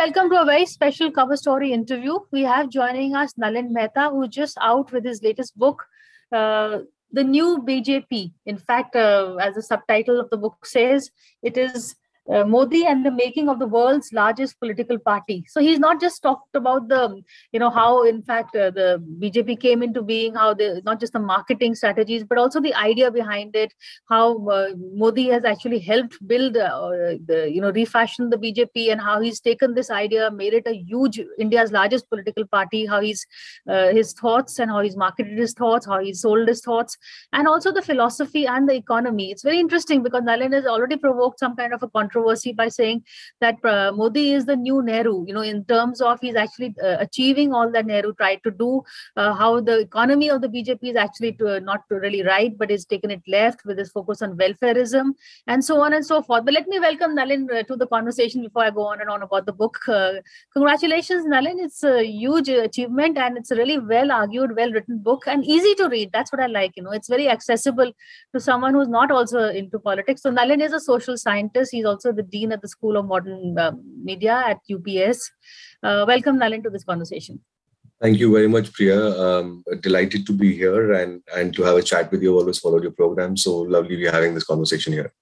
welcome to a very special cover story interview. We have joining us Nalin Mehta, who's just out with his latest book, uh, The New BJP. In fact, uh, as the subtitle of the book says, it is uh, Modi and the making of the world's largest political party. So he's not just talked about the, you know, how in fact uh, the BJP came into being, how the not just the marketing strategies, but also the idea behind it, how uh, Modi has actually helped build, uh, the, you know, refashion the BJP, and how he's taken this idea, made it a huge India's largest political party. How he's uh, his thoughts and how he's marketed his thoughts, how he's sold his thoughts, and also the philosophy and the economy. It's very interesting because Nalin has already provoked some kind of a controversy by saying that uh, Modi is the new Nehru, you know, in terms of he's actually uh, achieving all that Nehru tried to do, uh, how the economy of the BJP is actually to, not to really right, but is taken it left with his focus on welfareism and so on and so forth. But let me welcome Nalin uh, to the conversation before I go on and on about the book. Uh, congratulations, Nalin. It's a huge achievement and it's a really well argued, well written book and easy to read. That's what I like. You know, it's very accessible to someone who's not also into politics. So Nalin is a social scientist. He's also also the Dean at the School of Modern uh, Media at UPES. Uh, welcome, Nalin, to this conversation. Thank you very much, Priya. Um, delighted to be here and, and to have a chat with you. Always followed your program. So lovely to be having this conversation here.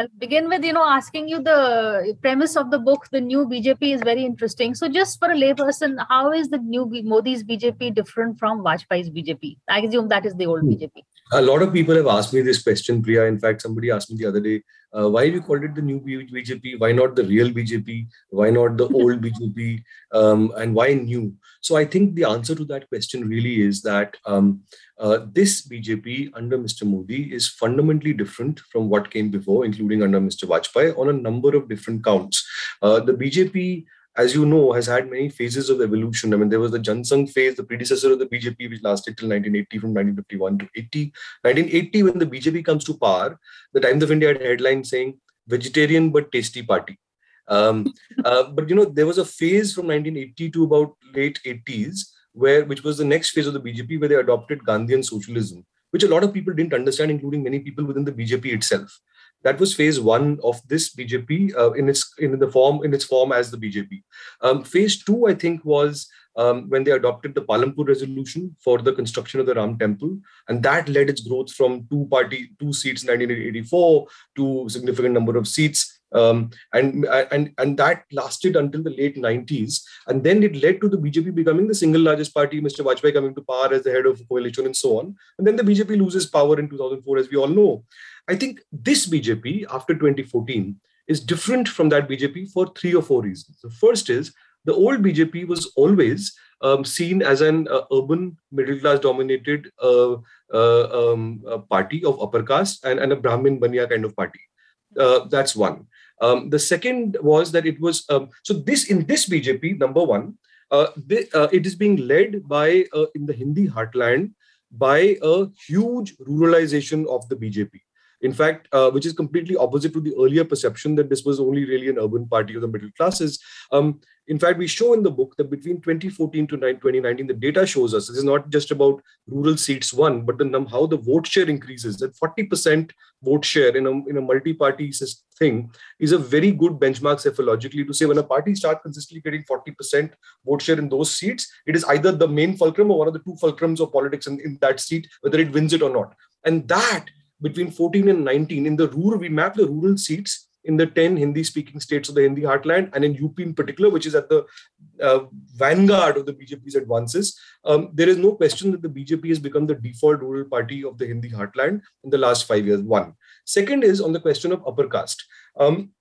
I'll begin with you know asking you the premise of the book. The new BJP is very interesting. So, just for a layperson, how is the new Modi's BJP different from Vajpayee's BJP? I assume that is the old BJP. A lot of people have asked me this question, Priya. In fact, somebody asked me the other day, uh, why we called it the new BJP? Why not the real BJP? Why not the old BJP? Um, and why new? So I think the answer to that question really is that um, uh, this BJP under Mr. Modi is fundamentally different from what came before, including under Mr. Vajpayee, on a number of different counts. Uh, the BJP as you know, has had many phases of evolution. I mean, there was the Jansangh phase, the predecessor of the BJP, which lasted till 1980, from 1951 to 80. 1980, when the BJP comes to power, the Times of India had a headline saying "vegetarian but tasty party." Um, uh, but you know, there was a phase from 1980 to about late 80s, where which was the next phase of the BJP, where they adopted Gandhian socialism, which a lot of people didn't understand, including many people within the BJP itself. That was phase one of this BJP uh, in its in the form in its form as the BJP. Um, phase two, I think, was um, when they adopted the Palampur resolution for the construction of the Ram Temple, and that led its growth from two party two seats in 1984 to significant number of seats um, and and and that lasted until the late 90s and then it led to the bjp becoming the single largest party mr vajpayee coming to power as the head of coalition and so on. And then the bjp loses power in 2004 as we all know. I think this bjp after 2014 is different from that bjp for three or four reasons. The first is the old bjp was always um, seen as an uh, urban middle class dominated uh, uh, um, party of upper caste and, and a brahmin banya kind of party. Uh, that's one um, the second was that it was um, so this in this BJP number one, uh, the, uh, it is being led by uh, in the Hindi heartland by a huge ruralization of the BJP in fact, uh, which is completely opposite to the earlier perception that this was only really an urban party of the middle classes. Um, in fact, we show in the book that between 2014 to 2019, the data shows us this is not just about rural seats won, but the how the vote share increases. That 40% vote share in a, in a multi-party thing is a very good benchmark psephologically to say when a party starts consistently getting 40% vote share in those seats, it is either the main fulcrum or one of the two fulcrums of politics in, in that seat, whether it wins it or not. And that between 14 and 19 in the rural we map the rural seats in the 10 hindi speaking states of the hindi heartland and in up in particular which is at the uh, vanguard of the bjp's advances. Um, there is no question that the bjp has become the default rural party of the hindi heartland in the last five years one. Second is on the question of upper caste. Um,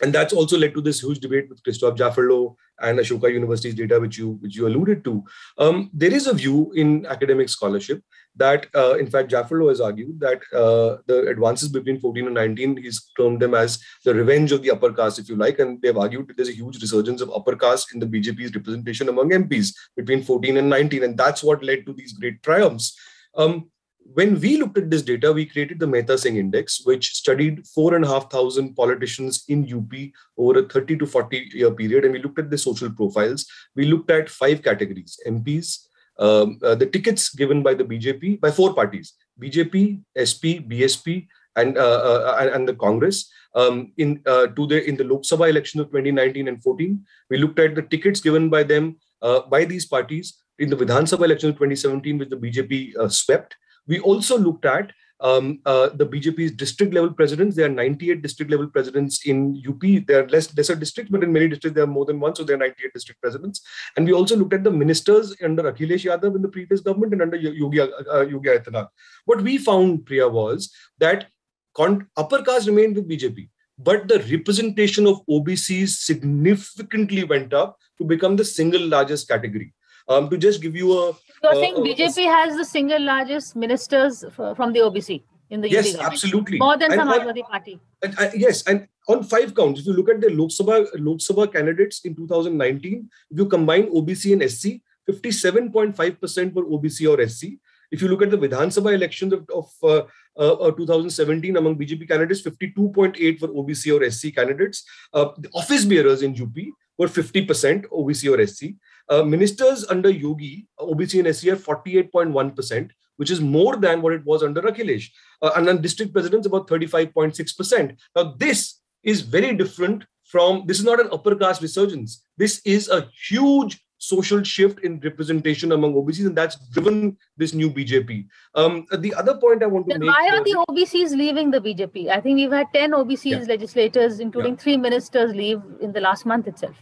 and that's also led to this huge debate with Christophe Jaffrelot and Ashoka University's data, which you which you alluded to. Um, there is a view in academic scholarship that, uh, in fact, Jaffrelot has argued that uh, the advances between 14 and 19, he's termed them as the revenge of the upper caste, if you like, and they've argued that there's a huge resurgence of upper caste in the BJP's representation among MPs between 14 and 19, and that's what led to these great triumphs. Um, when we looked at this data, we created the Mehta Singh Index, which studied four and a half thousand politicians in UP over a 30 to 40 year period. And we looked at the social profiles. We looked at five categories MPs, um, uh, the tickets given by the BJP, by four parties BJP, SP, BSP, and uh, uh, and the Congress. Um, in uh, to the in the Lok Sabha election of 2019 and 14, we looked at the tickets given by them uh, by these parties in the Vidhan Sabha election of 2017, which the BJP uh, swept. We also looked at um, uh, the BJP's district level presidents. There are 98 district level presidents in UP. There are less lesser districts, but in many districts there are more than one, so there are 98 district presidents. And we also looked at the ministers under Akhilesh Yadav in the previous government and under Yogi, uh, Yogi Adityanath. What we found, Priya, was that con- upper caste remained with BJP, but the representation of OBCs significantly went up to become the single largest category. Um, to just give you a you're saying BJP has the single largest ministers from the OBC in the yes, absolutely more than other party. And, uh, yes, and on five counts, if you look at the Lok Sabha Lok Sabha candidates in 2019, if you combine OBC and SC, 57.5% were OBC or SC. If you look at the Vidhan Sabha elections of, of uh, uh, 2017 among BJP candidates, 52.8 were OBC or SC candidates. Uh, the office bearers in UP were 50% OBC or SC. Uh, ministers under Yogi, OBC and SC are 48.1%, which is more than what it was under Akhilesh. Uh, and then district presidents about 35.6%. Now, this is very different from, this is not an upper caste resurgence. This is a huge social shift in representation among OBCs, and that's driven this new BJP. Um, the other point I want to then make. Why are the OBCs leaving the BJP? I think we've had 10 OBCs yeah. legislators, including yeah. three ministers, leave in the last month itself.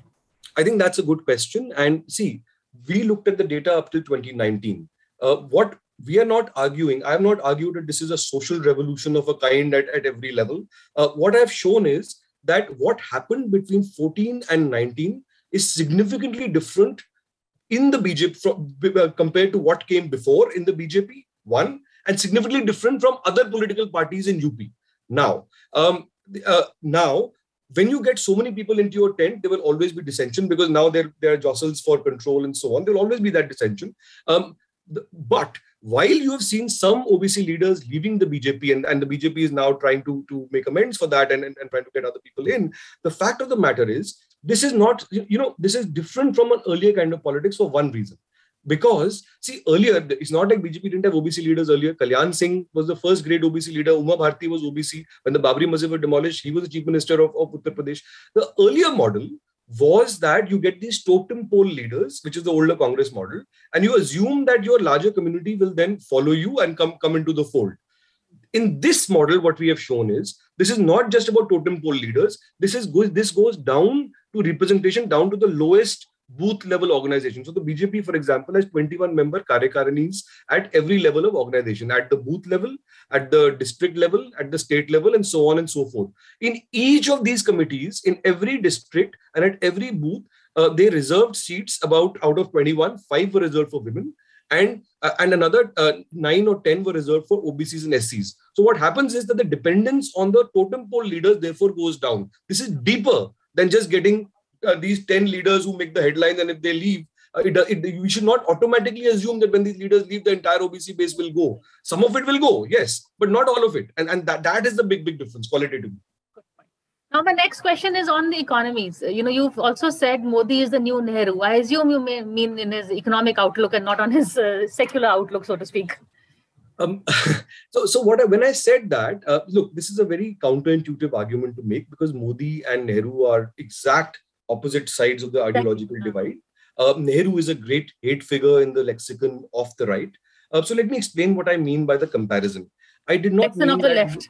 I think that's a good question. And see, we looked at the data up to 2019. Uh, what we are not arguing, I have not argued that this is a social revolution of a kind at, at every level. Uh, what I've shown is that what happened between 14 and 19 is significantly different in the BJP uh, compared to what came before in the BJP, one, and significantly different from other political parties in UP. Now, um, uh, now when you get so many people into your tent, there will always be dissension because now there, there are jostles for control and so on. There will always be that dissension. Um, the, but while you have seen some OBC leaders leaving the BJP and, and the BJP is now trying to, to make amends for that and, and, and trying to get other people in, the fact of the matter is this is not, you know, this is different from an earlier kind of politics for one reason because see earlier it's not like BJP didn't have OBC leaders earlier. Kalyan Singh was the first great OBC leader. Uma Bharti was OBC when the Babri Masjid were demolished. He was the chief minister of, of Uttar Pradesh. The earlier model was that you get these totem pole leaders, which is the older Congress model, and you assume that your larger community will then follow you and come come into the fold. In this model, what we have shown is this is not just about totem pole leaders. This is this goes down to representation, down to the lowest booth level organization. So the BJP, for example, has 21 member Karyakarinis at every level of organization, at the booth level, at the district level, at the state level, and so on and so forth. In each of these committees, in every district and at every booth, uh, they reserved seats about out of 21, five were reserved for women. And, uh, and another uh, nine or 10 were reserved for OBCs and SCs. So, what happens is that the dependence on the totem pole leaders therefore goes down. This is deeper than just getting these 10 leaders who make the headlines and if they leave uh, it, it, we should not automatically assume that when these leaders leave the entire obc base will go. Some of it will go yes but not all of it. And, and that, that is the big big difference qualitatively. Now my next question is on the economies. You know you've also said modi is the new nehru. I assume you may mean in his economic outlook and not on his uh, secular outlook so to speak. Um, so, so what I, when I said that, uh, look, this is a very counterintuitive argument to make because Modi and Nehru are exact opposite sides of the ideological divide. Uh, Nehru is a great hate figure in the lexicon of the right. Uh, so let me explain what I mean by the comparison. I did not lexicon of the left.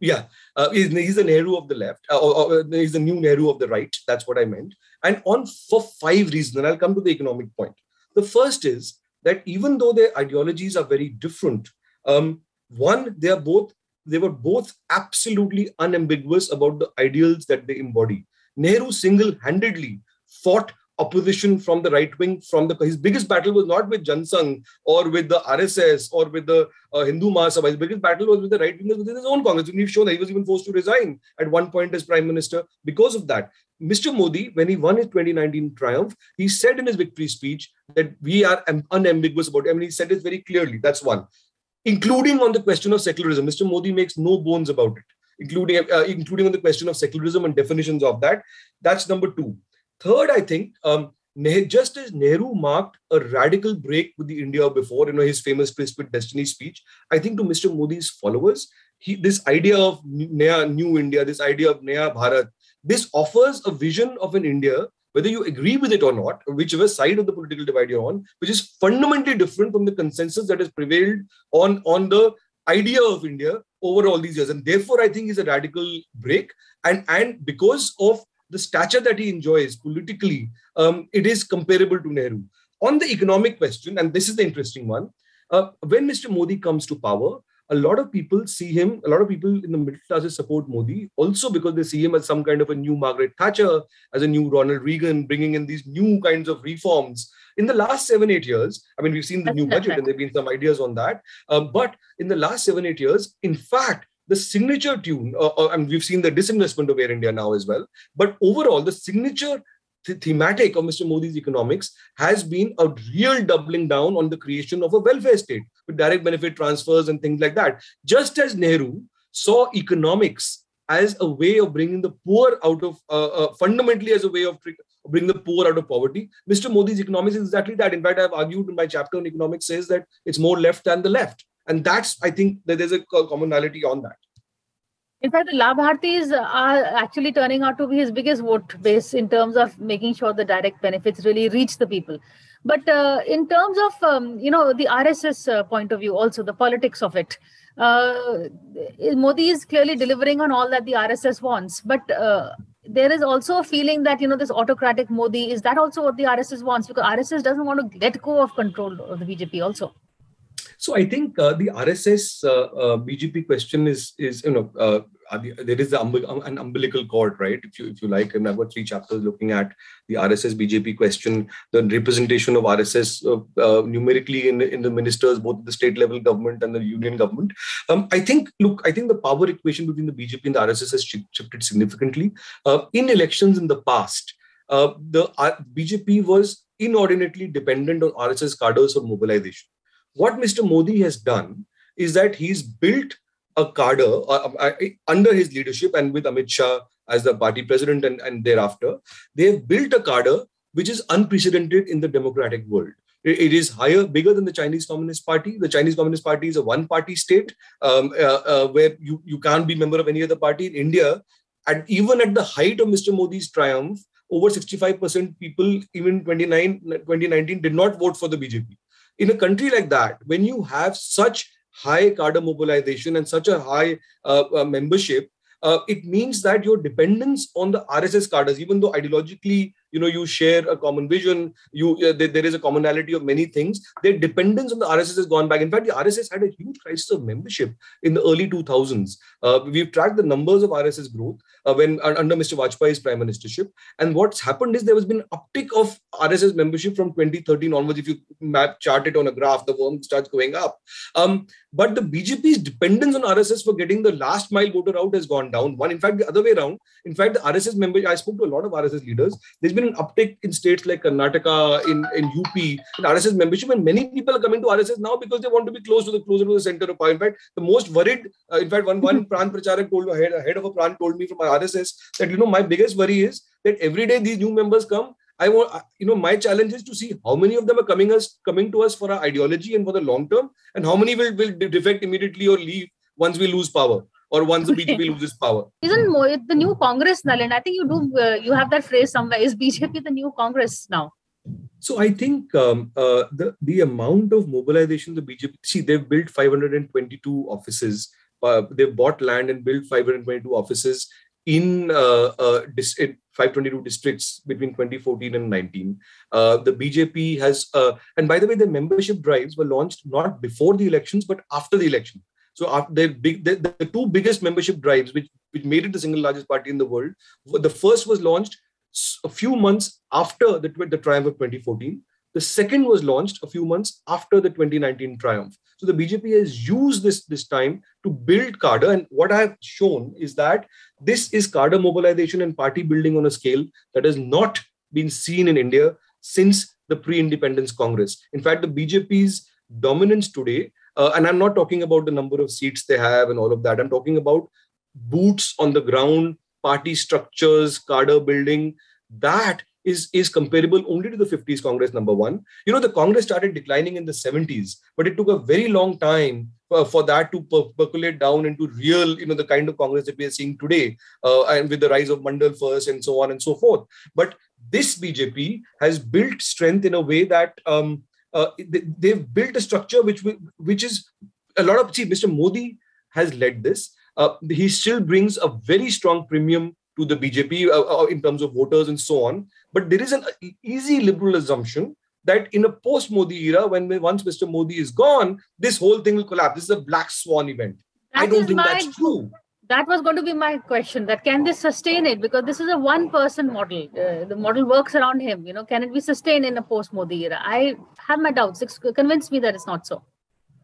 Yeah, uh, he's, he's the Nehru of the left, uh, or, or, he's the new Nehru of the right. That's what I meant. And on for five reasons, and I'll come to the economic point. The first is that even though their ideologies are very different, um, one, they are both they were both absolutely unambiguous about the ideals that they embody. Nehru single-handedly fought opposition from the right wing from the his biggest battle was not with Jansangh or with the RSS or with the uh, Hindu Mahasabha. His biggest battle was with the right wingers within his own Congress. And we've shown that he was even forced to resign at one point as prime minister because of that. Mr. Modi, when he won his 2019 triumph, he said in his victory speech that we are unambiguous about it. I mean, he said it very clearly. That's one. Including on the question of secularism. Mr. Modi makes no bones about it including uh, including on the question of secularism and definitions of that. That's number two. Third, I think um, just as Nehru marked a radical break with the India before, you know, his famous tryst with destiny speech, I think to Mr. Modi's followers, he, this idea of Naya, New India, this idea of Naya Bharat, this offers a vision of an India, whether you agree with it or not, whichever side of the political divide you're on, which is fundamentally different from the consensus that has prevailed on, on the idea of India over all these years. And therefore, I think is a radical break. And, and because of the stature that he enjoys politically, um, it is comparable to Nehru. On the economic question, and this is the interesting one, uh, when Mr. Modi comes to power, a lot of people see him, a lot of people in the middle classes support Modi also because they see him as some kind of a new Margaret Thatcher, as a new Ronald Reagan, bringing in these new kinds of reforms. In the last seven, eight years, I mean, we've seen the new budget and there have been some ideas on that. Um, but in the last seven, eight years, in fact, the signature tune, uh, uh, and we've seen the disinvestment of Air India now as well. But overall, the signature th- thematic of Mr. Modi's economics has been a real doubling down on the creation of a welfare state with direct benefit transfers and things like that. Just as Nehru saw economics as a way of bringing the poor out of, uh, uh, fundamentally as a way of bring the poor out of poverty. Mr. Modi's economics is exactly that. In fact, I've argued in my chapter on economics says that it's more left than the left. And that's, I think, that there's a commonality on that. In fact, the Labhartis are actually turning out to be his biggest vote base in terms of making sure the direct benefits really reach the people. But uh, in terms of um, you know the RSS uh, point of view, also the politics of it, uh, Modi is clearly delivering on all that the RSS wants. But uh, there is also a feeling that you know this autocratic Modi is that also what the RSS wants because RSS doesn't want to let go of control of the BJP also. So I think uh, the RSS uh, uh, BJP question is is you know uh, there is um, an umbilical cord, right? If you if you like, and I've got three chapters looking at the RSS BJP question, the representation of RSS uh, uh, numerically in in the ministers, both the state level government and the union government. Um, I think look, I think the power equation between the BJP and the RSS has shifted significantly. in elections in the past, the BJP was inordinately dependent on RSS cadres for mobilization what Mr. Modi has done is that he's built a cadre uh, uh, under his leadership and with Amit Shah as the party president and, and thereafter, they have built a cadre which is unprecedented in the democratic world. It, it is higher, bigger than the Chinese Communist Party. The Chinese Communist Party is a one-party state um, uh, uh, where you, you can't be member of any other party. In India, and even at the height of Mr. Modi's triumph, over 65% people, even 29, 2019, did not vote for the BJP in a country like that, when you have such high cadre mobilization and such a high uh, uh, membership, uh, it means that your dependence on the RSS cadres, even though ideologically you know you share a common vision, you uh, there, there is a commonality of many things. Their dependence on the RSS has gone back. In fact, the RSS had a huge crisis of membership in the early 2000s. Uh, we've tracked the numbers of RSS growth uh, when under Mr. Vajpayee's prime ministership, and what's happened is there has been uptick of RSS membership from 2013 onwards. If you map chart it on a graph, the worm starts going up. Um, but the BJP's dependence on RSS for getting the last mile voter out has gone down. One, in fact, the other way around. In fact, the RSS member I spoke to a lot of RSS leaders. There's been an uptick in states like Karnataka, in, in UP, in RSS membership, and many people are coming to RSS now because they want to be close to the closer to the center of power. In fact, the most worried, uh, in fact, one one Prant Pracharak told head, head of a Prant told me from my RSS that you know my biggest worry is that every day these new members come I want, you know, my challenge is to see how many of them are coming us coming to us for our ideology and for the long term, and how many will will defect immediately or leave once we lose power or once the BJP loses power. Isn't the new Congress, Nalin? I think you do. Uh, you have that phrase somewhere. Is BJP the new Congress now? So I think um, uh, the the amount of mobilization the BJP see they've built 522 offices. Uh, they've bought land and built 522 offices in, uh, uh, dis- in 522 districts between 2014 and 19. Uh, the BJP has, uh, and by the way, the membership drives were launched not before the elections, but after the election. So after the, big, the, the two biggest membership drives, which, which made it the single largest party in the world, the first was launched a few months after the, the triumph of 2014. The second was launched a few months after the 2019 triumph. So the BJP has used this, this time to build cadre. And what I have shown is that this is cadre mobilization and party building on a scale that has not been seen in India since the pre-independence Congress. In fact, the BJP's dominance today, uh, and I'm not talking about the number of seats they have and all of that. I'm talking about boots on the ground, party structures, cadre building. That is, is comparable only to the 50s Congress, number one. You know, the Congress started declining in the 70s, but it took a very long time uh, for that to per- percolate down into real, you know, the kind of Congress that we are seeing today, uh, and with the rise of Mandal first and so on and so forth. But this BJP has built strength in a way that um, uh, they, have built a structure which which is a lot of see Mr. Modi has led this. Uh, he still brings a very strong premium to the BJP uh, uh, in terms of voters and so on. But there is an easy liberal assumption that in a post Modi era, when once Mr. Modi is gone, this whole thing will collapse. This is a black swan event. That I don't think my, that's true. That was going to be my question. That can this sustain it? Because this is a one-person model. Uh, the model works around him. You know, can it be sustained in a post Modi era? I have my doubts. Convince me that it's not so.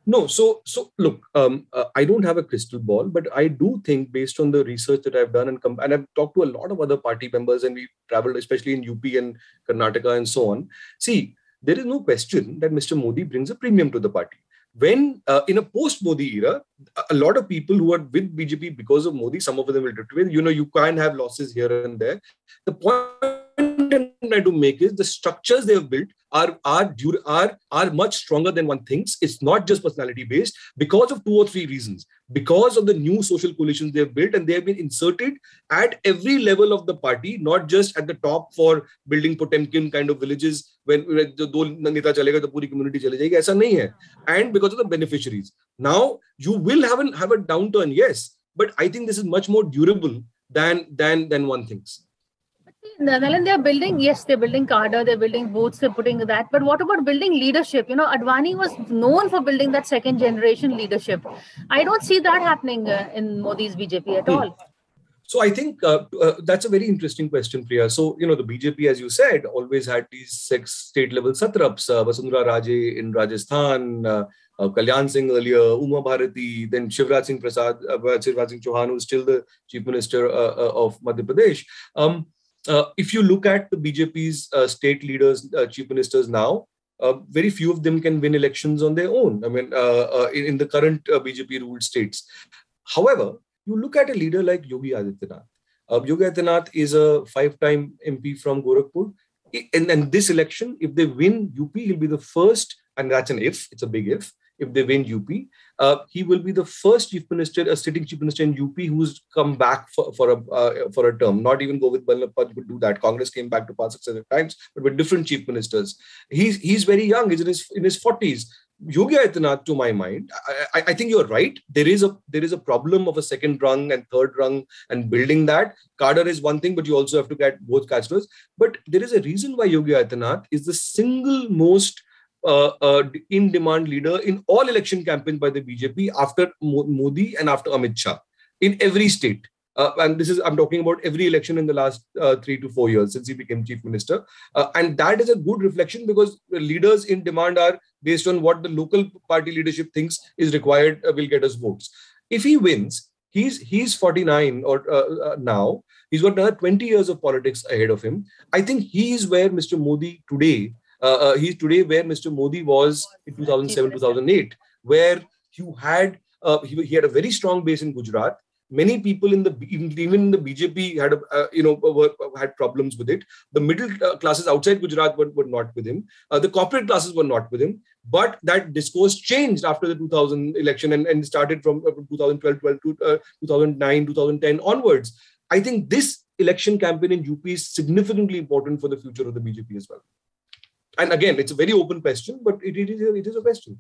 No, so so look, um, uh, I don't have a crystal ball, but I do think based on the research that I've done and and I've talked to a lot of other party members, and we traveled especially in UP and Karnataka and so on. See, there is no question that Mr. Modi brings a premium to the party. When uh, in a post-Modi era, a lot of people who are with BJP because of Modi, some of them will away. You know, you can have losses here and there. The point I'm trying to make is the structures they have built are are are are much stronger than one thinks. It's not just personality based because of two or three reasons. Because of the new social coalitions they have built, and they have been inserted at every level of the party, not just at the top for building Potemkin kind of villages. When the दो नेता चलेगा तो पूरी community चले जाएगी ऐसा नहीं है. And because of the beneficiaries, now you will have a have a downturn, yes, but I think this is much more durable than than than one thinks. Nalin, they're building, yes, they're building cadre, they're building booths, they're putting that. But what about building leadership? You know, Advani was known for building that second generation leadership. I don't see that happening uh, in Modi's BJP at hmm. all. So I think uh, uh, that's a very interesting question, Priya. So, you know, the BJP, as you said, always had these six state level satraps, uh, Vasundhara Raje in Rajasthan, uh, uh, Kalyan Singh earlier, Uma Bharati, then Shivraj Singh Prasad, uh, Shivraj Singh Chauhan, who's still the chief minister uh, uh, of Madhya Pradesh. Um, uh, if you look at the BJP's uh, state leaders, uh, chief ministers now, uh, very few of them can win elections on their own. I mean, uh, uh, in, in, the current BJP ruled states. However, you look at a leader like Yogi Adityanath. Yogi Adityanath is a five time MP from Gorakhpur. And, and this election, if they win UP, he'll be the first, and that's an if, it's a big if, if they win UP, uh, he will be the first chief minister, a sitting chief minister in UP who's come back for, for a uh, for a term. Not even Govind Ballabh would do that. Congress came back to power successive times, but with different chief ministers. He's he's very young. He's in his in his forties. Yogi Adityanath, to my mind, I, I, think you're right. There is a there is a problem of a second rung and third rung and building that. Cadre is one thing, but you also have to get both cadres. But there is a reason why Yogi Adityanath is the single most uh, uh, in demand leader in all election campaigns by the BJP after Modi and after Amit Shah in every state. Uh, and this is i'm talking about every election in the last uh, three to four years since he became chief minister. Uh, and that is a good reflection because leaders in demand are based on what the local party leadership thinks is required uh, will get us votes. If he wins he's he's 49 or uh, now. He's got another 20 years of politics ahead of him. I think he is where mr modi today uh, uh, he's today where Mr. Modi was in 2007, 2008, where you had uh, he, he, had a very strong base in Gujarat. Many people in the even in the BJP had a, uh, you know were, had problems with it. The middle uh, classes outside Gujarat were, were not with him. Uh, the corporate classes were not with him. But that discourse changed after the 2000 election and, and started from 2012, 12 to 2009, 2010 onwards. I think this election campaign in UP is significantly important for the future of the BJP as well and again, it's a very open question, but it, it is it is a question.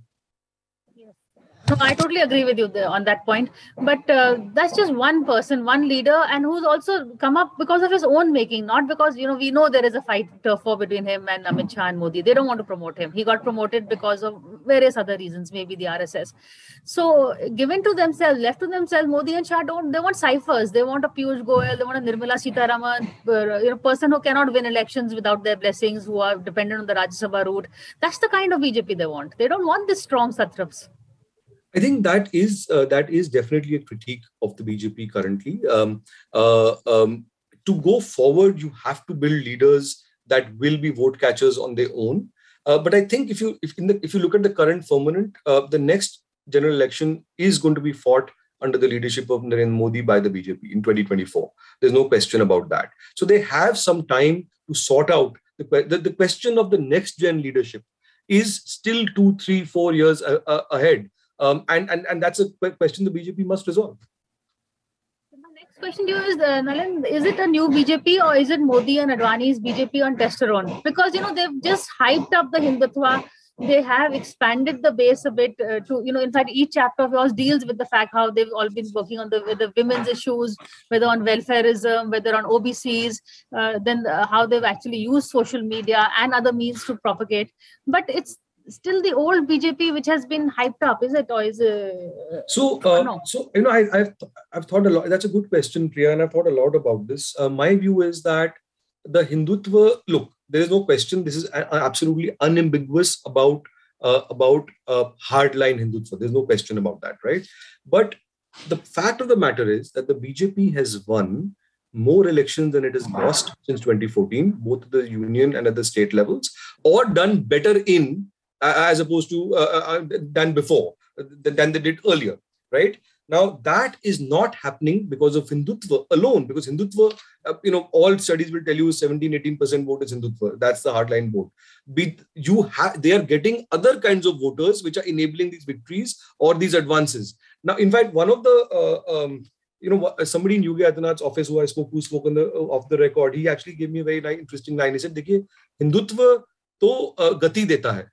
No, I totally agree with you on that point. But uh, that's just one person, one leader, and who's also come up because of his own making, not because you know we know there is a fight for between him and Amit Shah and Modi. They don't want to promote him. He got promoted because of various other reasons, maybe the RSS. So given to themselves, left to themselves, Modi and Shah don't. They want ciphers. They want a Piyush Goyal. They want a Nirmala Sitharaman, uh, you know, person who cannot win elections without their blessings, who are dependent on the Rajya Sabha route. That's the kind of BJP they want. They don't want this strong satraps. I think that is uh, that is definitely a critique of the BJP currently. Um, uh, um, to go forward, you have to build leaders that will be vote catchers on their own. Uh, but I think if you if in the, if you look at the current permanent, uh, the next general election is going to be fought under the leadership of Narendra Modi by the BJP in 2024. There's no question about that. So they have some time to sort out the, the, the question of the next gen leadership is still two, three, four years a, a, ahead um, and and and that's a question the BJP must resolve. My next question to you is, uh, Nalin, is it a new BJP or is it Modi and Advani's BJP on testosterone? Because you know they've just hyped up the Hindutva they have expanded the base a bit uh, to you know in fact each chapter of yours deals with the fact how they've all been working on the the women's issues whether on welfareism whether on obcs uh, then uh, how they've actually used social media and other means to propagate but it's still the old bjp which has been hyped up is it or is it so uh, no? so you know I, have i've thought a lot that's a good question priya and i've thought a lot about this uh, my view is that the hindutva look there is no question. This is absolutely unambiguous about uh, about uh, hardline Hindutva. There's no question about that, right? But the fact of the matter is that the BJP has won more elections than it has lost since 2014, both at the union and at the state levels, or done better in uh, as opposed to uh, uh, uh than before, than they did earlier, right? Now, that is not happening because of Hindutva alone, because Hindutva, uh, you know, all studies will tell you 17, 18% vote is Hindutva. That's the hardline vote. Be, you have, they are getting other kinds of voters which are enabling these victories or these advances. Now, in fact, one of the, uh, um, you know, somebody in Yogi Adityanath's office who I spoke, who spoke on the, uh, off the record, he actually gave me a very interesting line. He said, देखिए, Hindutva to uh, gati deta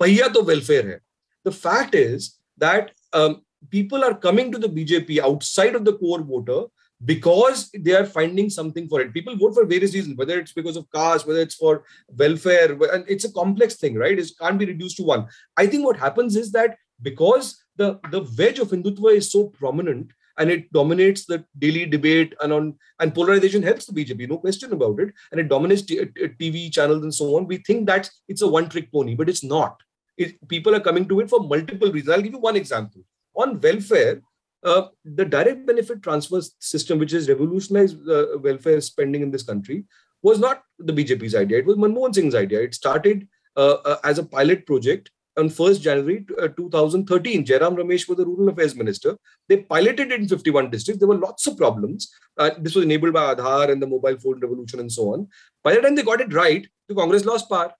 Pahiya to welfare hai. The fact is that um, people are coming to the BJP outside of the core voter because they are finding something for it. People vote for various reasons, whether it's because of caste, whether it's for welfare, and it's a complex thing, right? It can't be reduced to one. I think what happens is that because the, the wedge of Hindutva is so prominent and it dominates the daily debate and on and polarization helps the BJP, no question about it, and it dominates t- TV channels and so on. We think that it's a one-trick pony, but it's not. It, people are coming to it for multiple reasons. I'll give you one example on welfare, uh, the direct benefit transfer system, which has revolutionized uh, welfare spending in this country, was not the BJP's idea. It was Manmohan Singh's idea. It started uh, uh as a pilot project on 1st January uh, 2013. Jairam Ramesh was the rural affairs minister. They piloted it in 51 districts. There were lots of problems. Uh, this was enabled by Aadhaar and the mobile phone revolution and so on. By the time they got it right, the Congress lost power.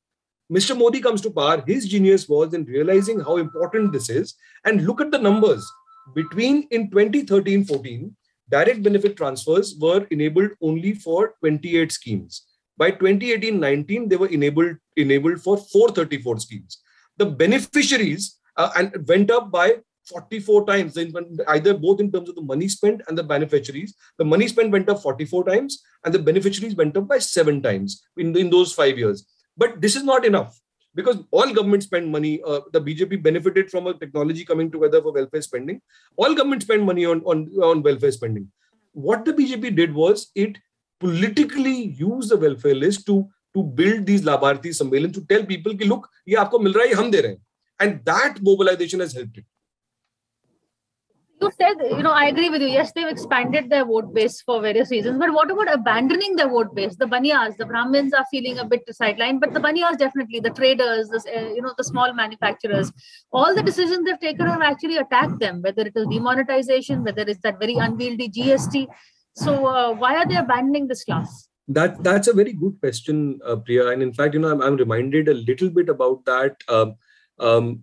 Mr. Modi comes to power. His genius was in realizing how important this is. And look at the numbers. Between in 2013 14, direct benefit transfers were enabled only for 28 schemes. By 2018 19, they were enabled, enabled for 434 schemes. The beneficiaries uh, and went up by 44 times, either both in terms of the money spent and the beneficiaries. The money spent went up 44 times, and the beneficiaries went up by seven times in, in those five years. But this is not enough because all governments spend money. Uh, the BJP benefited from a technology coming together for welfare spending. All governments spend money on, on, on welfare spending. What the BJP did was it politically used the welfare list to, to build these Labharti Sammelan to tell people, ki, look, ye aapko mil raha hai, hum de rahe And that mobilization has helped it you said, you know, I agree with you. Yes, they've expanded their vote base for various reasons. But what about abandoning their vote base? The Baniyas, the Brahmins are feeling a bit sidelined, but the Baniyas definitely, the traders, the, uh, you know, the small manufacturers, all the decisions they've taken have actually attacked them, whether it is demonetization, whether it's that very unwieldy GST. So uh, why are they abandoning this class? That that's a very good question, uh, Priya. And in fact, you know, I'm, I'm reminded a little bit about that. Um, um,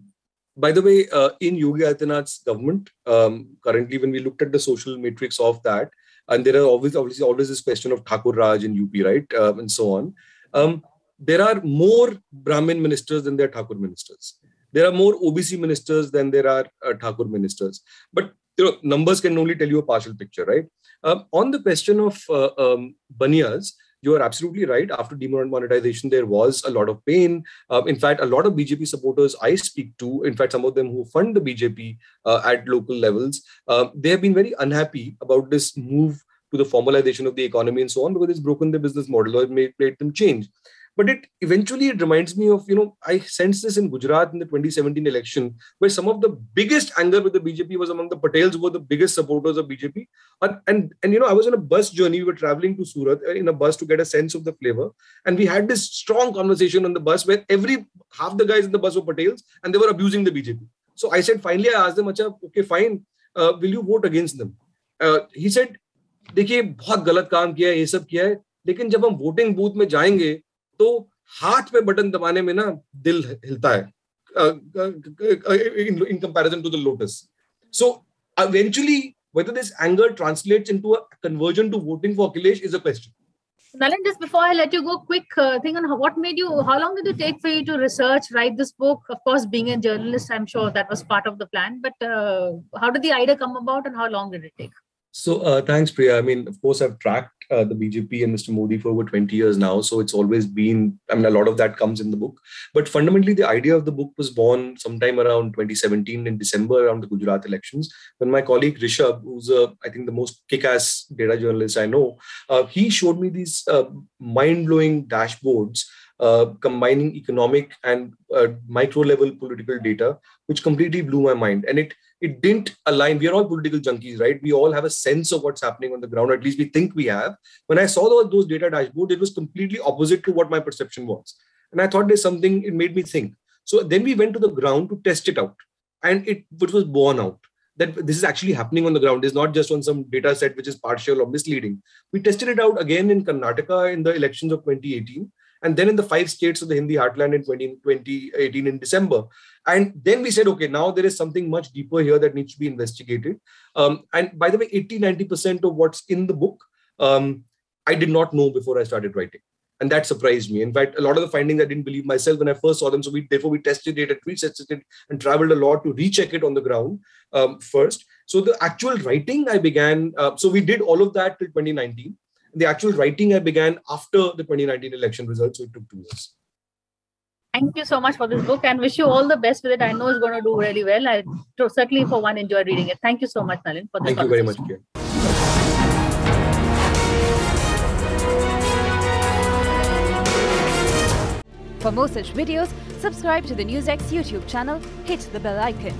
by the way, uh, in Yogi Adityanath's government, um, currently, when we looked at the social matrix of that, and there are always obviously always this question of Thakur Raj in UP, right, uh, and so on. Um, there are more Brahmin ministers than there are Thakur ministers. There are more OBC ministers than there are uh, Thakur ministers. But you know, numbers can only tell you a partial picture, right? Um, on the question of uh, um, Baniyas, you are absolutely right. After demonetization, there was a lot of pain. Um, in fact, a lot of BJP supporters I speak to, in fact, some of them who fund the BJP uh, at local levels, uh, they have been very unhappy about this move to the formalization of the economy and so on because it's broken their business model or made, made them change but it eventually it reminds me of you know i sensed this in gujarat in the 2017 election where some of the biggest anger with the bjp was among the patels who were the biggest supporters of bjp and and, and you know i was on a bus journey we were traveling to surat uh, in a bus to get a sense of the flavor and we had this strong conversation on the bus where every half the guys in the bus were patels and they were abusing the bjp so i said finally i asked them Acha, okay fine uh, will you vote against them uh, he said देखिए बहुत गलत काम किया है ये सब किया है लेकिन जब हम वोटिंग बूथ में जाएंगे तो हाथ पे बटन दबाने में ना दिल हिलता है in comparison to the lotus so eventually whether this anger translates into a conversion to voting for Akhilesh is a question Nalin, just before I let you go, quick uh, thing on how, what made you, how long did it take for you to research, write this book? Of course, being a journalist, I'm sure that was part of the plan, but uh, how did the idea come about and how long did it take? So, uh, thanks, Priya. I mean, of course, I've tracked uh, the BJP and Mr. Modi for over 20 years now. So it's always been, I mean, a lot of that comes in the book. But fundamentally, the idea of the book was born sometime around 2017 in December around the Gujarat elections when my colleague Rishabh, who's, uh, I think, the most kick ass data journalist I know, uh, he showed me these uh, mind blowing dashboards. Uh, combining economic and uh, micro level political data, which completely blew my mind. And it it didn't align. We are all political junkies, right? We all have a sense of what's happening on the ground, at least we think we have. When I saw those, those data dashboards, it was completely opposite to what my perception was. And I thought there's something, it made me think. So then we went to the ground to test it out. And it, it was borne out that this is actually happening on the ground. It's not just on some data set which is partial or misleading. We tested it out again in Karnataka in the elections of 2018 and then in the five states of the Hindi heartland in 20, 2018 in December. And then we said, okay, now there is something much deeper here that needs to be investigated. Um, and by the way, 80, 90% of what's in the book, um, I did not know before I started writing. And that surprised me. In fact, a lot of the findings I didn't believe myself when I first saw them. So we therefore we tested it and retested it and traveled a lot to recheck it on the ground um, first. So the actual writing I began. Uh, so we did all of that till 2019 the actual writing I began after the 2019 election results, so it took two years. Thank you so much for this book and wish you all the best with it. I know it's going to do really well. I certainly, for one, enjoy reading it. Thank you so much, Nalin, for this Thank you very much, Kian. For more such videos, subscribe to the NewsX YouTube channel, hit the bell icon.